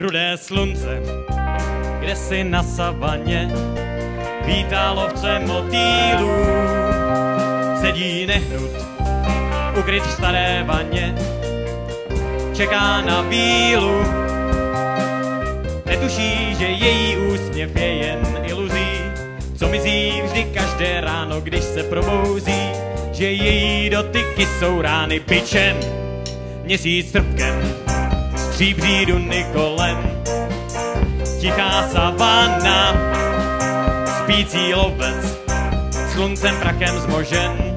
Rudé slunce, kde si na savaně vítá lovce motýlů. Sedí nehnut, ukryt v staré vaně, čeká na bílu. Netuší, že její úsměv je jen iluzí, co mizí vždy každé ráno, když se probouzí, že její dotyky jsou rány pičem, měsíc trpkem, stříbří duny kolem. Tichá savana, spící lovec, sluncem prakem zmožen,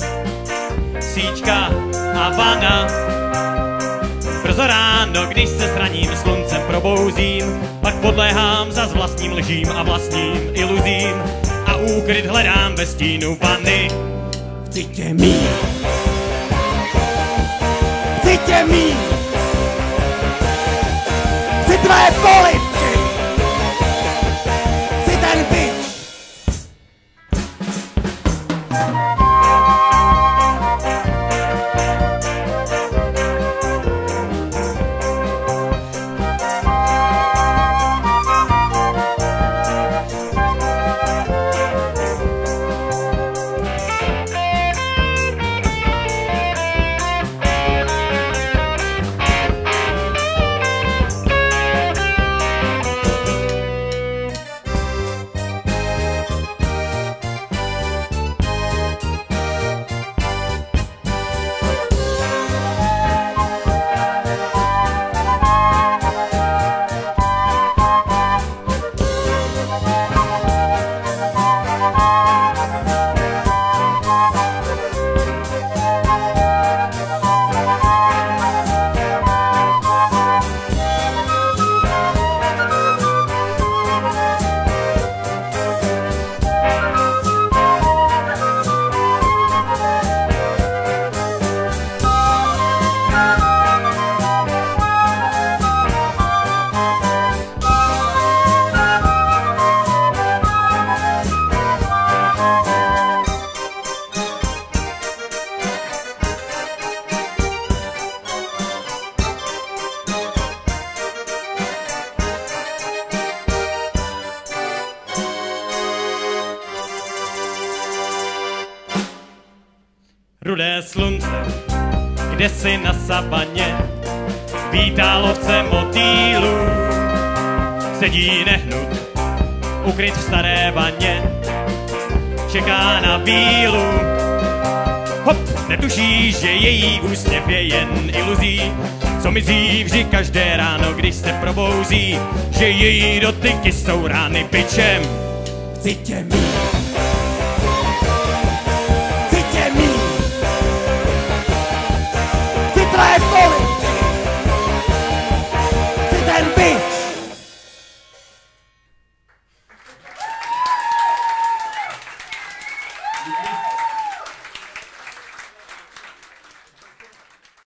síčka a vana. Brzo ráno, když se s raním sluncem probouzím, pak podléhám za vlastním lžím a vlastním iluzím a úkryt hledám ve stínu vany. Chci tě mít. Chci tě mít. Chci tvé Rudé slunce, kde si na savaně vítá lovce motýlů. Sedí nehnut, ukryt v staré vaně, čeká na bílu. Hop, netuší, že její úsměv je jen iluzí, co mizí vždy každé ráno, když se probouzí, že její dotyky jsou rány pičem. Chci tě mít.